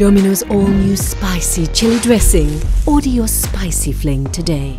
Domino's all new spicy chili dressing. Order your spicy fling today.